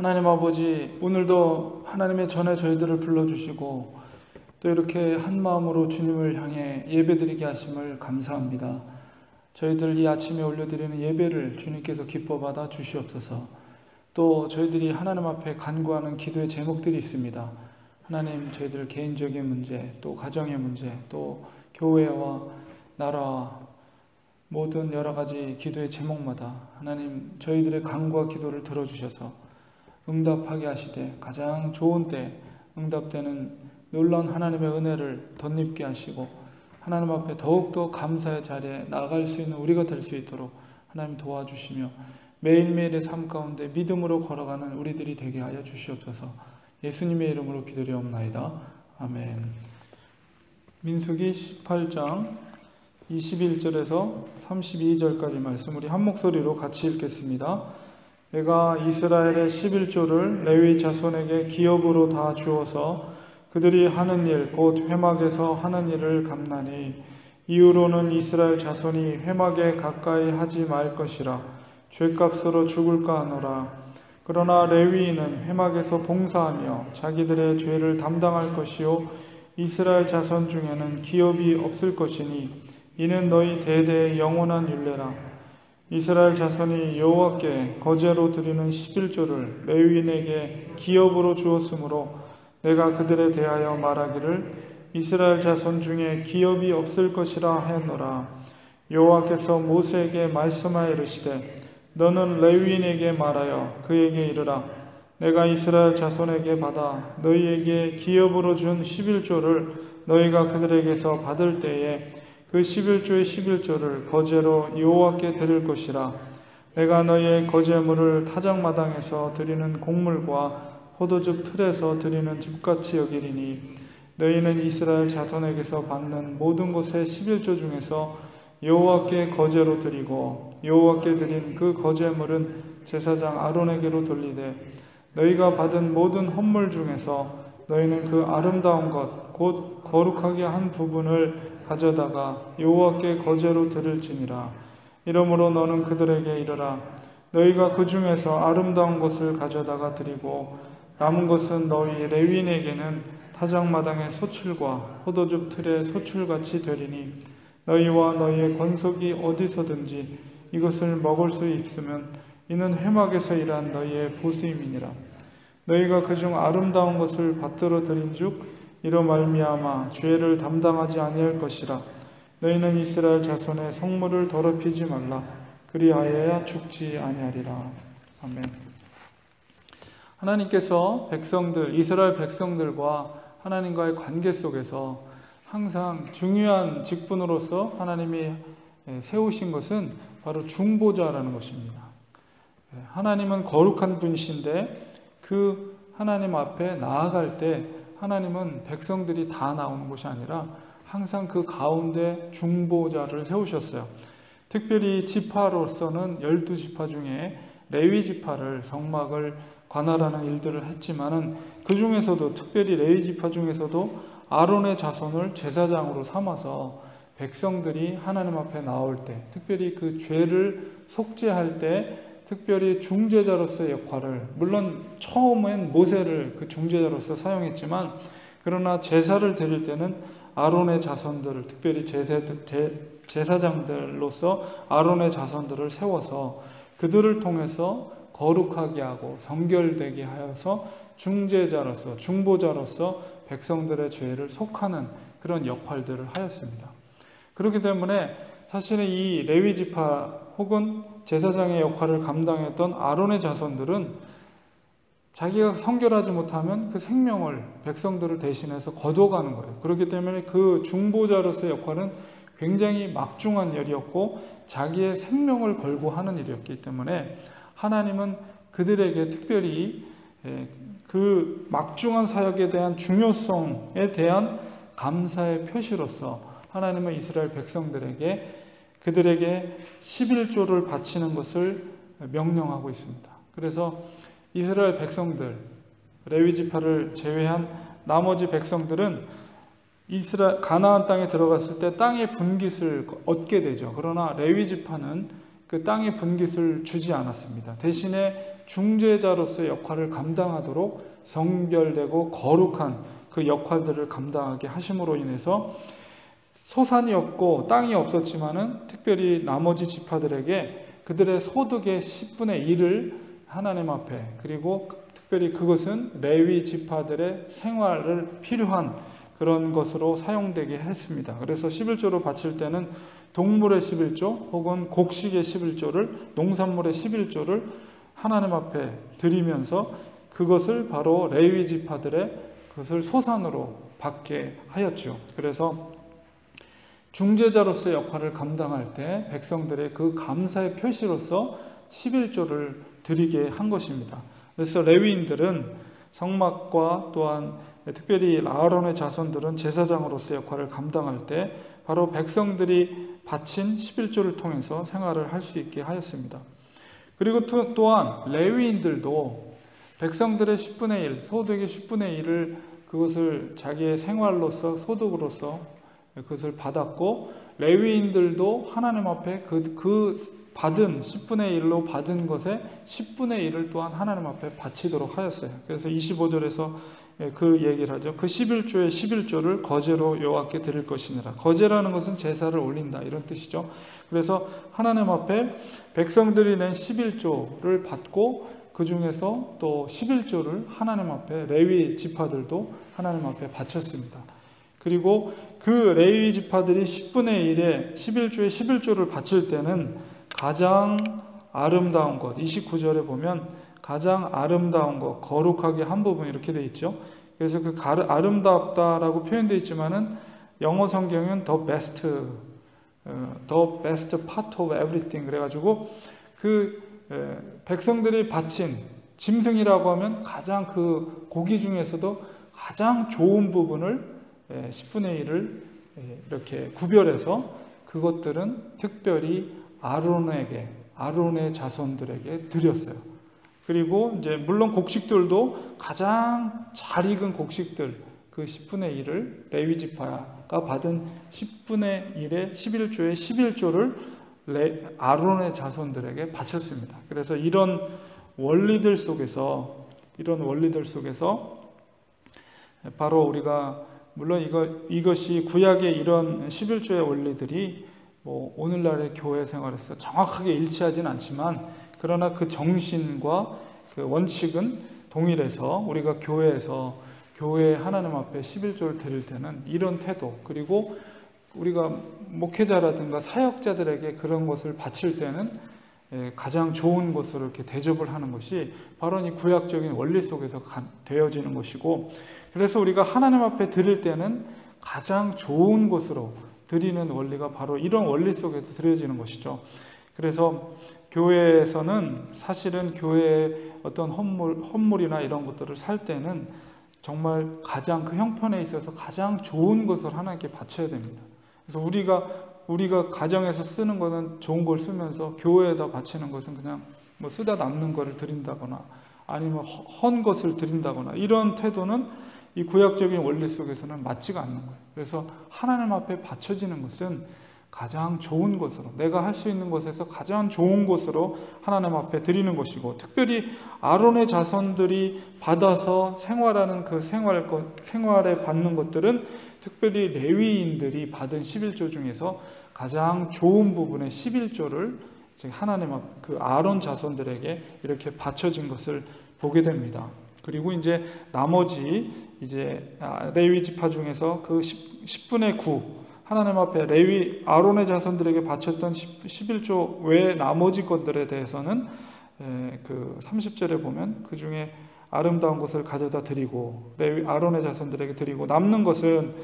하나님 아버지, 오늘도 하나님의 전에 저희들을 불러주시고 또 이렇게 한 마음으로 주님을 향해 예배드리게 하심을 감사합니다. 저희들 이 아침에 올려드리는 예배를 주님께서 기뻐 받아 주시옵소서. 또 저희들이 하나님 앞에 간구하는 기도의 제목들이 있습니다. 하나님 저희들 개인적인 문제, 또 가정의 문제, 또 교회와 나라와 모든 여러 가지 기도의 제목마다 하나님 저희들의 간구와 기도를 들어주셔서 응답하게 하시되 가장 좋은 때 응답되는 놀라운 하나님의 은혜를 덧입게 하시고 하나님 앞에 더욱더 감사의 자리에 나아갈 수 있는 우리가 될 수 있도록 하나님 도와주시며 매일매일의 삶 가운데 믿음으로 걸어가는 우리들이 되게 하여 주시옵소서 예수님의 이름으로 기도리옵나이다. 아멘 민수기 18장 21절에서 32절까지 말씀 우리 한 목소리로 같이 읽겠습니다. 내가 이스라엘의 11조를 레위 자손에게 기업으로 다 주어서 그들이 하는 일, 곧 회막에서 하는 일을 감나니 이후로는 이스라엘 자손이 회막에 가까이 하지 말 것이라 죄값으로 죽을까 하노라. 그러나 레위인은 회막에서 봉사하며 자기들의 죄를 담당할 것이요 이스라엘 자손 중에는 기업이 없을 것이니 이는 너희 대대의 영원한 율례라. 이스라엘 자손이 여호와께 거제로 드리는 11조를 레위인에게 기업으로 주었으므로 내가 그들에 대하여 말하기를 이스라엘 자손 중에 기업이 없을 것이라 하였노라. 여호와께서 모세에게 말씀하여 이르시되 너는 레위인에게 말하여 그에게 이르라 내가 이스라엘 자손에게 받아 너희에게 기업으로 준 11조를 너희가 그들에게서 받을 때에 그 11조의 11조를 거제로 여호와께 드릴 것이라. 내가 너희의 거제물을 타작마당에서 드리는 곡물과 포도즙 틀에서 드리는 집같이 여기리니 너희는 이스라엘 자손에게서 받는 모든 것의 11조 중에서 여호와께 거제로 드리고 여호와께 드린 그 거제물은 제사장 아론에게로 돌리되 너희가 받은 모든 헌물 중에서 너희는 그 아름다운 것 곧 거룩하게 한 부분을 가져다가 여호와께 거제로 들을지니라. 이러므로 너는 그들에게 이르라. 너희가 그 중에서 아름다운 것을 가져다가 드리고 남은 것은 너희 레위인에게는 타작마당의 소출과 포도즙 틀의 소출같이 되리니 너희와 너희의 권속이 어디서든지 이것을 먹을 수 있으면 이는 회막에서 일한 너희의 보수임이니라. 너희가 그중 아름다운 것을 받들어 드린 즉 이로 말미암아 죄를 담당하지 아니할 것이라 너희는 이스라엘 자손의 성물을 더럽히지 말라 그리하여야 죽지 아니하리라 아멘. 하나님께서 백성들 이스라엘 백성들과 하나님과의 관계 속에서 항상 중요한 직분으로서 하나님이 세우신 것은 바로 중보자라는 것입니다. 하나님은 거룩한 분이신데 그 하나님 앞에 나아갈 때 하나님은 백성들이 다 나오는 것이 아니라 항상 그 가운데 중보자를 세우셨어요. 특별히 지파로서는 열두 지파 중에 레위 지파를 성막을 관할하는 일들을 했지만은 그 중에서도 특별히 레위 지파 중에서도 아론의 자손을 제사장으로 삼아서 백성들이 하나님 앞에 나올 때, 특별히 그 죄를 속죄할 때 특별히 중재자로서의 역할을 물론 처음엔 모세를 그 중재자로서 사용했지만 그러나 제사를 드릴 때는 아론의 자손들을 특별히 제사, 제사장들로서 아론의 자손들을 세워서 그들을 통해서 거룩하게 하고 성결되게 하여서 중재자로서 중보자로서 백성들의 죄를 속하는 그런 역할들을 하였습니다. 그렇기 때문에 사실은 이 레위 지파 혹은 제사장의 역할을 감당했던 아론의 자손들은 자기가 성결하지 못하면 그 생명을 백성들을 대신해서 거둬가는 거예요. 그렇기 때문에 그 중보자로서의 역할은 굉장히 막중한 일이었고 자기의 생명을 걸고 하는 일이었기 때문에 하나님은 그들에게 특별히 예, 그 막중한 사역에 대한 중요성에 대한 감사의 표시로서 하나님은 이스라엘 백성들에게 그들에게 11조를 바치는 것을 명령하고 있습니다. 그래서 이스라엘 백성들, 레위 지파를 제외한 나머지 백성들은 이스라 가나안 땅에 들어갔을 때 땅의 분깃을 얻게 되죠. 그러나 레위 지파는 그 땅의 분깃을 주지 않았습니다. 대신에 중재자로서의 역할을 감당하도록 성별되고 거룩한 그 역할들을 감당하게 하심으로 인해서 소산이 없고 땅이 없었지만은 특별히 나머지 지파들에게 그들의 소득의 10분의 1을 하나님 앞에 그리고 특별히 그것은 레위 지파들의 생활을 필요한 그런 것으로 사용되게 했습니다. 그래서 11조로 바칠 때는 동물의 11조 혹은 곡식의 11조를 농산물의 11조를 하나님 앞에 드리면서 그것을 바로 레위 지파들의 그것을 소산으로 받게 하였죠. 그래서 중재자로서의 역할을 감당할 때 백성들의 그 감사의 표시로서 11조를 드리게 한 것입니다. 그래서 레위인들은 성막과 또한 특별히 아론의 자손들은 제사장으로서 역할을 감당할 때 바로 백성들이 바친 11조를 통해서 생활을 할 수 있게 하였습니다. 그리고 또한 레위인들도 백성들의 10분의 1, 소득의 10분의 1을 그것을 자기의 생활로서 소득으로서 그것을 받았고 레위인들도 하나님 앞에 그, 그 받은 10분의 1로 받은 것에 10분의 1을 또한 하나님 앞에 바치도록 하였어요. 그래서 25절에서 그 얘기를 하죠. 그 11조의 11조를 거제로 여호와께 드릴 것이니라. 거제라는 것은 제사를 올린다 이런 뜻이죠. 그래서 하나님 앞에 백성들이 낸 11조를 받고 그 중에서 또 11조를 하나님 앞에 레위 지파들도 하나님 앞에 바쳤습니다. 그리고 그 레위 지파들이 10분의 1에 11조에 11조를 바칠 때는 가장 아름다운 것 29절에 보면 가장 아름다운 것 거룩하게 한 부분 이렇게 돼 있죠. 그래서 그 아름답다라고 표현되어 있지만은 영어 성경은 the best, 어, the best part of everything 그래가지고 그 백성들이 바친 짐승이라고 하면 가장 그 고기 중에서도 가장 좋은 부분을 10분의 1을 이렇게 구별해서 그것들은 특별히 아론에게 아론의 자손들에게 드렸어요. 그리고 이제 물론 곡식들도 가장 잘 익은 곡식들 그 10분의 1을 레위 지파가 받은 10분의 1의 11조의 11조를 레, 아론의 자손들에게 바쳤습니다. 그래서 이런 원리들 속에서 이런 원리들 속에서 바로 우리가 물론 이거 이것이 구약의 이런 11조의 원리들이 뭐 오늘날의 교회 생활에서 정확하게 일치하진 않지만 그러나 그 정신과 그 원칙은 동일해서 우리가 교회에서 교회 하나님 앞에 11조를 드릴 때는 이런 태도 그리고 우리가 목회자라든가 사역자들에게 그런 것을 바칠 때는 예, 가장 좋은 것으로 이렇게 대접을 하는 것이 바로 이 구약적인 원리 속에서 되어지는 것이고 그래서 우리가 하나님 앞에 드릴 때는 가장 좋은 것으로 드리는 원리가 바로 이런 원리 속에서 드려지는 것이죠. 그래서 교회에서는 사실은 교회의 어떤 헌물, 헌물이나 이런 것들을 살 때는 정말 가장 그 형편에 있어서 가장 좋은 것을 하나님께 바쳐야 됩니다. 그래서 우리가 우리가 가정에서 쓰는 거는 좋은 걸 쓰면서 교회에다 바치는 것은 그냥 뭐 쓰다 남는 거를 드린다거나 아니면 헌 것을 드린다거나 이런 태도는 이 구약적인 원리 속에서는 맞지가 않는 거예요. 그래서 하나님 앞에 바쳐지는 것은 가장 좋은 것으로 내가 할 수 있는 것에서 가장 좋은 것으로 하나님 앞에 드리는 것이고 특별히 아론의 자손들이 받아서 생활하는 그 생활 생활에 받는 것들은 특별히 레위인들이 받은 11조 중에서 가장 좋은 부분의 11조를 하나님 앞 그 아론 자손들에게 이렇게 바쳐진 것을 보게 됩니다. 그리고 이제 나머지 이제 아, 레위 지파 중에서 그 10, 분의 9, 하나님 앞에 레위 아론의 자손들에게 바쳤던 11조 외 나머지 것들에 대해서는 그 30절에 보면 그 중에 아름다운 것을 가져다 드리고 레위 아론의 자손들에게 드리고 남는 것은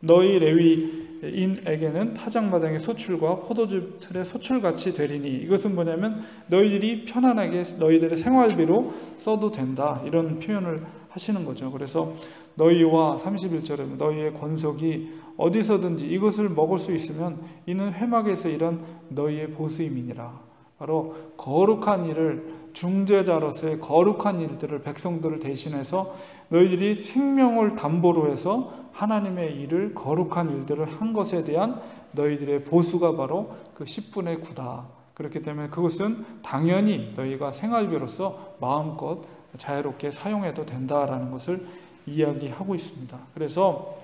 너희 레위인에게는 타작마당의 소출과 포도주 틀의 소출같이 되리니 이것은 뭐냐면 너희들이 편안하게 너희들의 생활비로 써도 된다 이런 표현을 하시는 거죠. 그래서 너희와 31절에 너희의 권속이 어디서든지 이것을 먹을 수 있으면 이는 회막에서 일한 너희의 보수임이니라. 바로 거룩한 일을 중재자로서의 거룩한 일들을 백성들을 대신해서 너희들이 생명을 담보로 해서 하나님의 일을 거룩한 일들을 한 것에 대한 너희들의 보수가 바로 그 10분의 9다. 그렇기 때문에 그것은 당연히 너희가 생활비로서 마음껏 자유롭게 사용해도 된다라는 것을 이야기하고 있습니다. 그래서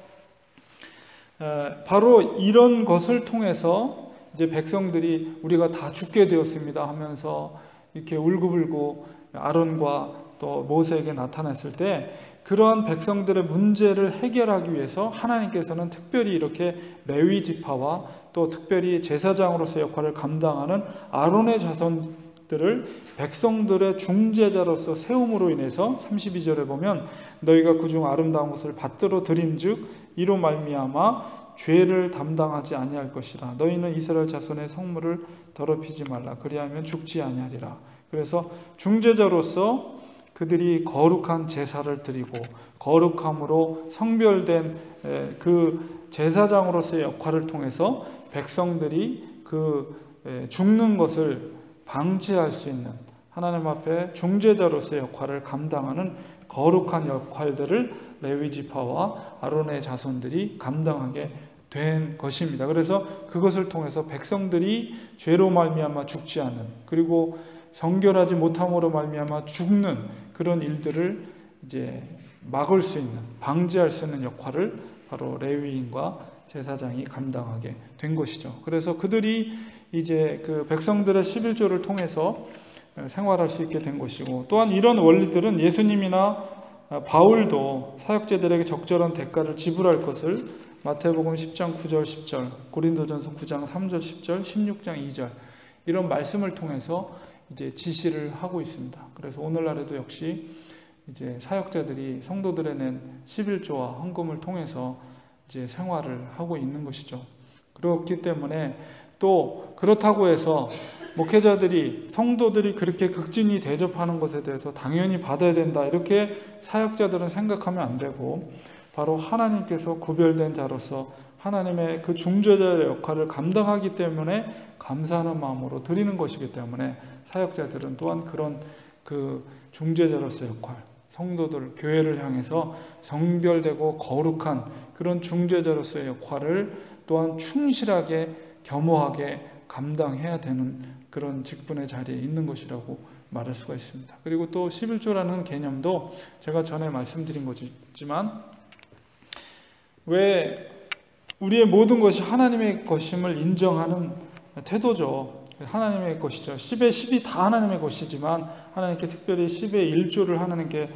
바로 이런 것을 통해서 이제 백성들이 우리가 다 죽게 되었습니다 하면서 이렇게 울고불고 아론과 또 모세에게 나타났을 때 그러한 백성들의 문제를 해결하기 위해서 하나님께서는 특별히 이렇게 레위 지파와 또 특별히 제사장으로서 역할을 감당하는 아론의 자손들을 백성들의 중재자로서 세움으로 인해서 32절에 보면 너희가 그중 아름다운 것을 받들어 드린즉 이로 말미암아 죄를 담당하지 아니할 것이라. 너희는 이스라엘 자손의 성물을 더럽히지 말라. 그리하면 죽지 아니하리라. 그래서 중재자로서 그들이 거룩한 제사를 드리고 거룩함으로 성별된 그 제사장으로서의 역할을 통해서 백성들이 그 죽는 것을 방지할 수 있는 하나님 앞에 중재자로서의 역할을 감당하는 거룩한 역할들을 레위 지파와 아론의 자손들이 감당하게 된 것입니다. 그래서 그것을 통해서 백성들이 죄로 말미암아 죽지 않는 그리고 성결하지 못함으로 말미암아 죽는 그런 일들을 이제 막을 수 있는 방지할 수 있는 역할을 바로 레위인과 제사장이 감당하게 된 것이죠. 그래서 그들이 이제 그 백성들의 11조를 통해서 생활할 수 있게 된 것이고 또한 이런 원리들은 예수님이나 바울도 사역자들에게 적절한 대가를 지불할 것을 마태복음 10장 9절 10절, 고린도전서 9장 3절 10절, 16장 2절 이런 말씀을 통해서 이제 지시를 하고 있습니다. 그래서 오늘날에도 역시 이제 사역자들이 성도들에 낸 11조와 헌금을 통해서 이제 생활을 하고 있는 것이죠. 그렇기 때문에 또 그렇다고 해서 목회자들이 성도들이 그렇게 극진히 대접하는 것에 대해서 당연히 받아야 된다 이렇게 사역자들은 생각하면 안 되고 바로 하나님께서 구별된 자로서 하나님의 그 중재자의 역할을 감당하기 때문에 감사하는 마음으로 드리는 것이기 때문에 사역자들은 또한 그런 그 중재자로서의 역할, 성도들, 교회를 향해서 성별되고 거룩한 그런 중재자로서의 역할을 또한 충실하게 겸허하게 감당해야 되는 그런 직분의 자리에 있는 것이라고 말할 수가 있습니다. 그리고 또 11조라는 개념도 제가 전에 말씀드린 거지만 왜 우리의 모든 것이 하나님의 것임을 인정하는 태도죠. 하나님의 것이죠. 10의 10이 다 하나님의 것이지만 하나님께 특별히 10의 1조를 하나님께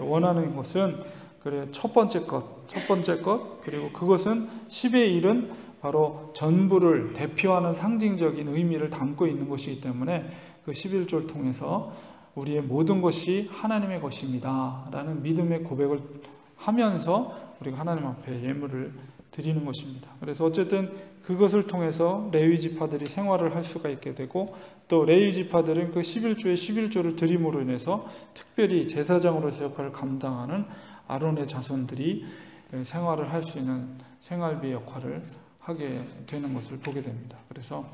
원하는 것은 그래 첫 번째 것, 첫 번째 것 그리고 그것은 10의 1은 바로 전부를 대표하는 상징적인 의미를 담고 있는 것이기 때문에 그 11조를 통해서 우리의 모든 것이 하나님의 것입니다. 라는 믿음의 고백을 하면서 우리가 하나님 앞에 예물을 드리는 것입니다. 그래서 어쨌든 그것을 통해서 레위 지파들이 생활을 할 수가 있게 되고 또 레위 지파들은 그 11조의 11조를 드림으로 인해서 특별히 제사장으로서 역할을 감당하는 아론의 자손들이 생활을 할 수 있는 생활비 역할을 하게 되는 것을 보게 됩니다. 그래서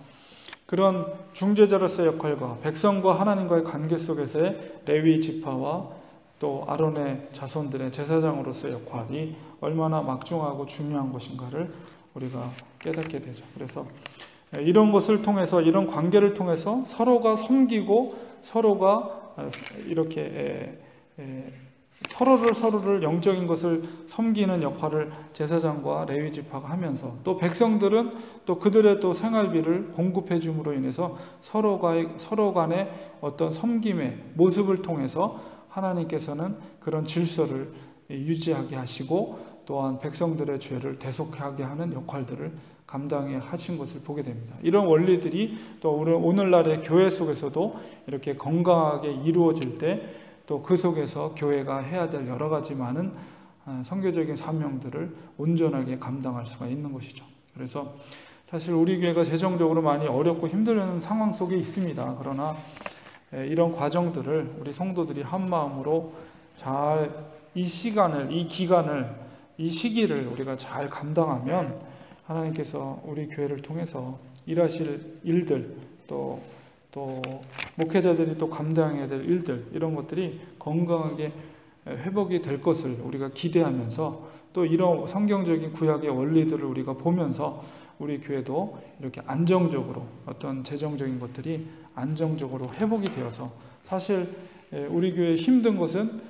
그런 중재자로서의 역할과 백성과 하나님과의 관계 속에서의 레위 지파와 또 아론의 자손들의 제사장으로서의 역할이 얼마나 막중하고 중요한 것인가를 우리가 깨닫게 되죠. 그래서 이런 것을 통해서 이런 관계를 통해서 서로가 섬기고 서로가 이렇게 서로를 서로를 영적인 것을 섬기는 역할을 제사장과 레위 지파가 하면서 또 백성들은 또 그들의 또 생활비를 공급해 줌으로 인해서 서로가 서로 간의 어떤 섬김의 모습을 통해서 하나님께서는 그런 질서를 유지하게 하시고 또한 백성들의 죄를 대속하게 하는 역할들을 감당해 하신 것을 보게 됩니다. 이런 원리들이 또 오늘날의 교회 속에서도 이렇게 건강하게 이루어질 때 또 그 속에서 교회가 해야 될 여러 가지 많은 아, 성교적인 사명들을 온전하게 감당할 수가 있는 것이죠. 그래서 사실 우리 교회가 재정적으로 많이 어렵고 힘든 상황 속에 있습니다. 그러나 이런 과정들을 우리 성도들이 한 마음으로 잘 이 시간을, 이 기간을, 이 시기를 우리가 잘 감당하면 하나님께서 우리 교회를 통해서 일하실 일들 또, 또 목회자들이 또 감당해야 될 일들 이런 것들이 건강하게 회복이 될 것을 우리가 기대하면서 또 이런 성경적인 구약의 원리들을 우리가 보면서 우리 교회도 이렇게 안정적으로 어떤 재정적인 것들이 안정적으로 회복이 되어서 사실 우리 교회 힘든 것은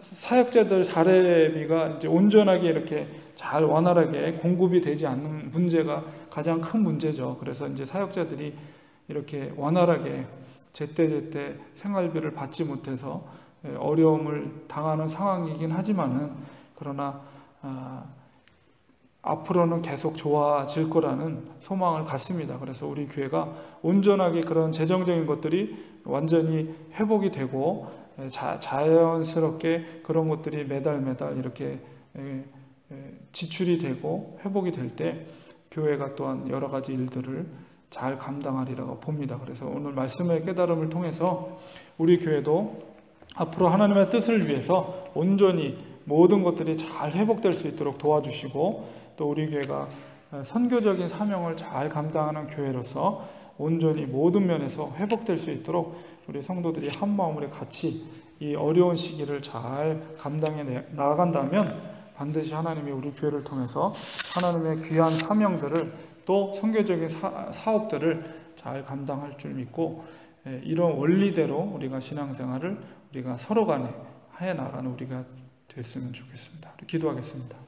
사역자들 사례비가 이제 온전하게 이렇게 잘 원활하게 공급이 되지 않는 문제가 가장 큰 문제죠. 그래서 이제 사역자들이 이렇게 원활하게 제때제때 생활비를 받지 못해서 어려움을 당하는 상황이긴 하지만은 그러나 아, 앞으로는 계속 좋아질 거라는 소망을 갖습니다. 그래서 우리 교회가 온전하게 그런 재정적인 것들이 완전히 회복이 되고 자, 자연스럽게 그런 것들이 매달 매달 이렇게 지출이 되고 회복이 될 때 교회가 또한 여러 가지 일들을 잘 감당하리라고 봅니다. 그래서 오늘 말씀의 깨달음을 통해서 우리 교회도 앞으로 하나님의 뜻을 위해서 온전히 모든 것들이 잘 회복될 수 있도록 도와주시고 또 우리 교회가 선교적인 사명을 잘 감당하는 교회로서 온전히 모든 면에서 회복될 수 있도록 우리 성도들이 한 마음으로 같이 이 어려운 시기를 잘 감당해 나간다면 반드시 하나님이 우리 교회를 통해서 하나님의 귀한 사명들을 또 선교적인 사, 사업들을 잘 감당할 줄 믿고 이런 원리대로 우리가 신앙생활을 우리가 서로 간에 해 나가는 우리가 됐으면 좋겠습니다. 기도하겠습니다.